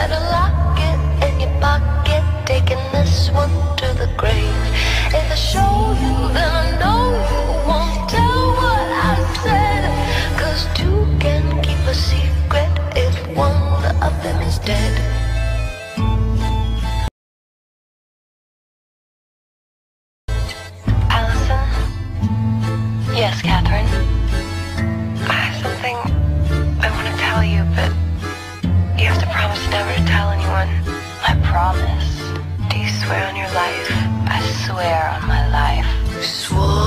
Better lock it in your pocket, taking this one to the grave. If I show you, then I know you won't tell what I said. Cause two can keep a secret if one of them is dead. Allison? Yes, Catherine? I have something I want to tell you, but promise never to tell anyone. I promise. Do you swear on your life? I swear on my life. Swore.